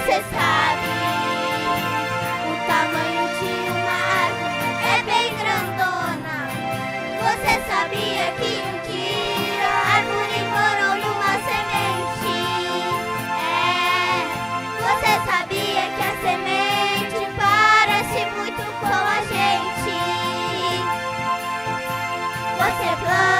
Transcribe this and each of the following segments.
Você sabe o tamanho de uma árvore é bem grandona. Você sabia que um dia a árvore morou numa semente? É. Você sabia que a semente parece muito com a gente? Você planta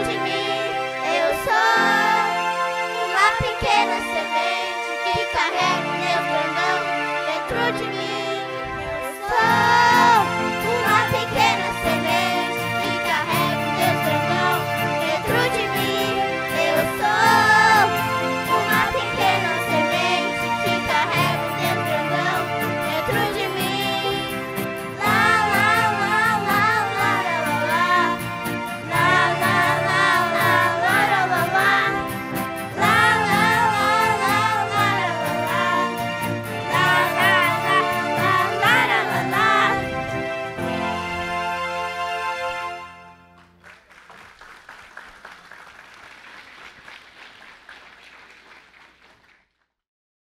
to me.